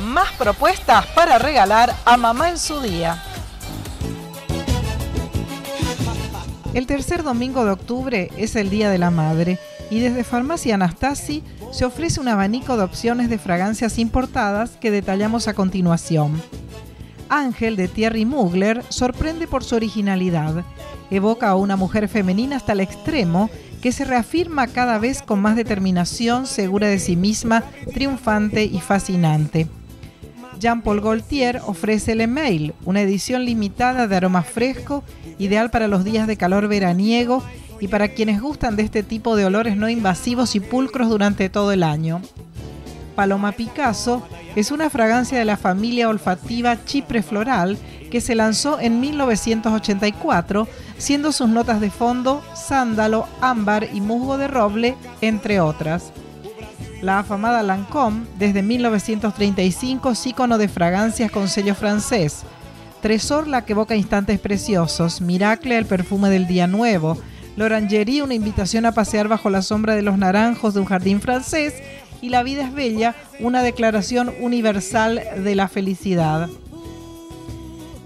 más propuestas para regalar a mamá en su día. El tercer domingo de octubre es el Día de la Madre y desde Farmacia Anastasi se ofrece un abanico de opciones de fragancias importadas que detallamos a continuación. Ángel de Thierry Mugler sorprende por su originalidad. Evoca a una mujer femenina hasta el extremo que se reafirma cada vez con más determinación, segura de sí misma, triunfante y fascinante. Jean-Paul Gaultier ofrece el email, una edición limitada de aroma fresco, ideal para los días de calor veraniego y para quienes gustan de este tipo de olores no invasivos y pulcros durante todo el año. Paloma Picasso es una fragancia de la familia olfativa Chipre Floral que se lanzó en 1984, siendo sus notas de fondo sándalo, ámbar y musgo de roble, entre otras la afamada Lancôme, desde 1935 es ícono de fragancias con sello francés. Tresor la que evoca instantes preciosos, Miracle el perfume del día nuevo, L'Orangerie una invitación a pasear bajo la sombra de los naranjos de un jardín francés y La vida es bella una declaración universal de la felicidad.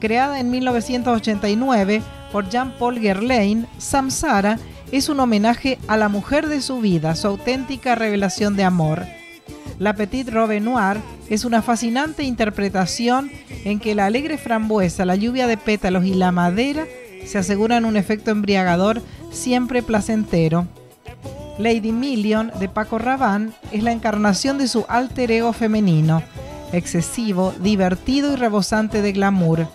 Creada en 1989 por Jean-Paul Guerlain, Samsara es un homenaje a la mujer de su vida, su auténtica revelación de amor. La Petite Robe Noire es una fascinante interpretación en que la alegre frambuesa, la lluvia de pétalos y la madera se aseguran un efecto embriagador siempre placentero. Lady Million de Paco Rabanne es la encarnación de su alter ego femenino, excesivo, divertido y rebosante de glamour.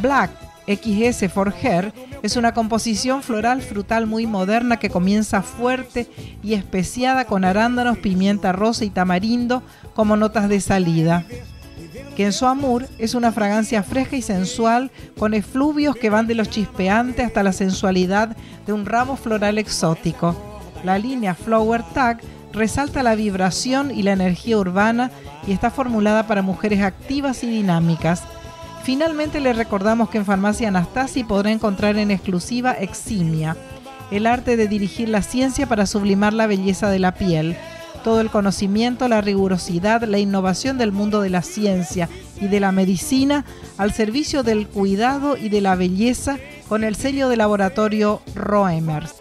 Black XS for Her es una composición floral frutal muy moderna que comienza fuerte y especiada con arándanos, pimienta rosa y tamarindo como notas de salida. su Amour es una fragancia fresca y sensual con efluvios que van de lo chispeante hasta la sensualidad de un ramo floral exótico. La línea Flower Tag resalta la vibración y la energía urbana y está formulada para mujeres activas y dinámicas Finalmente le recordamos que en Farmacia Anastasi podrá encontrar en exclusiva Eximia, el arte de dirigir la ciencia para sublimar la belleza de la piel. Todo el conocimiento, la rigurosidad, la innovación del mundo de la ciencia y de la medicina al servicio del cuidado y de la belleza con el sello de laboratorio Roemers.